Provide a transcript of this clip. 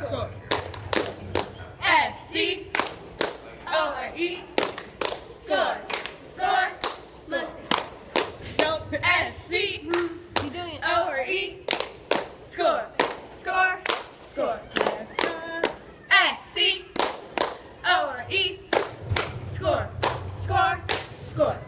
Go. F C O R E. Score. Score. Listen. Nope. F C O R E. Score. Score. Score. S C O R E. Score. Score. Score.